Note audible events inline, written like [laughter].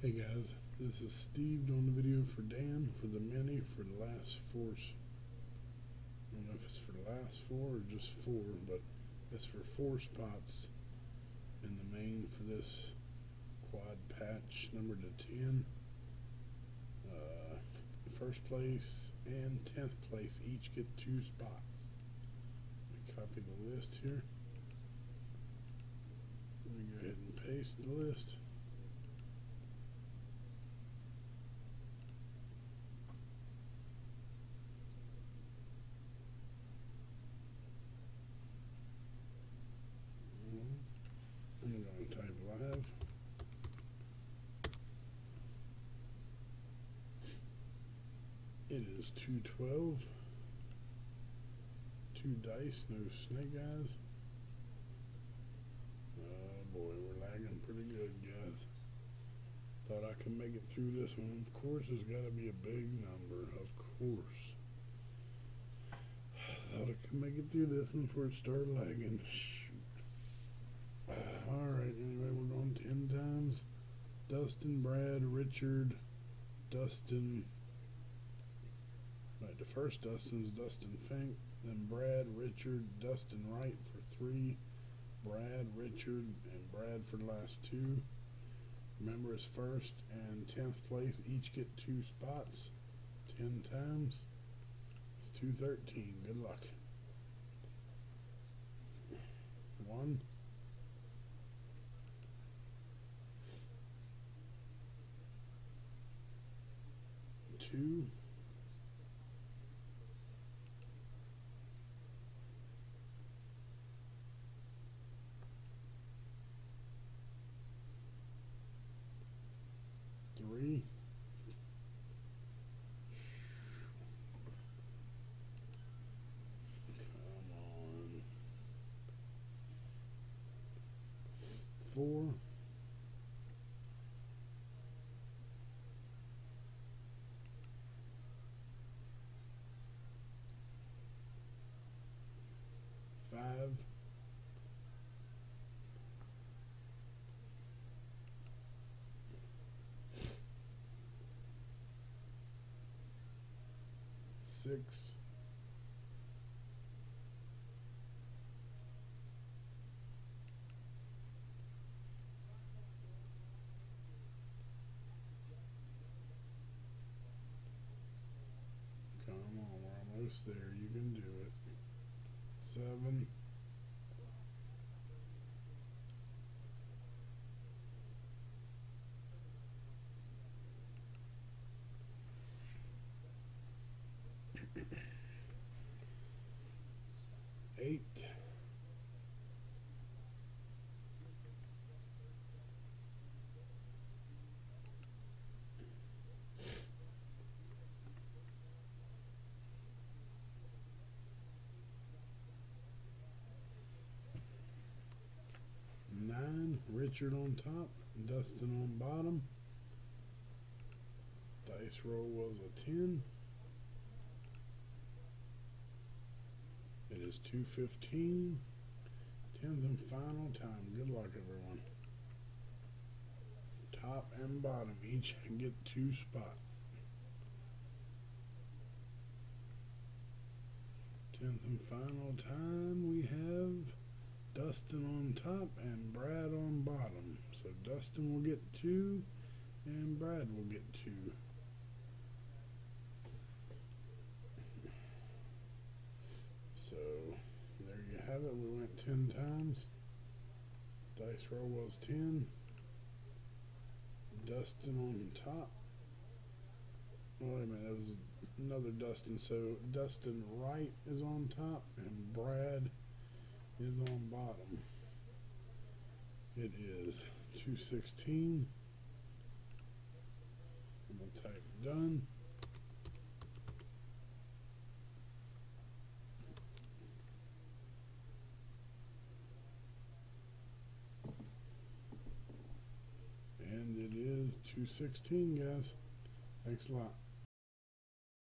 Hey guys, this is Steve doing the video for Dan for the mini for the last force. I don't know if it's for the last four or just four, but it's for four spots in the main for this quad patch number to 10. Uh, first place and 10th place each get two spots. Let copy the list here. Let me go ahead and paste the list. I'm going to type live. It is 212. Two dice, no snake eyes. Oh boy, we're lagging pretty good, guys. Thought I could make it through this one. Of course, there's got to be a big number. Of course. [sighs] Thought I could make it through this one before it started lagging. Shoot. [sighs] Alright, anyway, we're going 10 times. Dustin, Brad, Richard, Dustin. The first Dustin's Dustin Fink. Then Brad, Richard, Dustin Wright for three. Brad, Richard, and Brad for the last two. Remember, it's first and 10th place each get two spots 10 times. It's 213. Good luck. One. Two. Three. Come on. Four. Five. Six. Come on, we're almost there. You can do it. Seven. Eight. Nine. Richard on top, Dustin on bottom. Dice roll was a 10. Is 215. 10th and final time. Good luck, everyone. Top and bottom each [laughs] get two spots. 10th and final time we have Dustin on top and Brad on bottom. So Dustin will get two and Brad will get two. So there you have it. We went 10 times. Dice roll was 10. Dustin on top. Oh, wait a minute, it was another Dustin. So Dustin Wright is on top and Brad is on bottom. It is 216. I'm going to type done. Is 216, guys. Thanks a lot.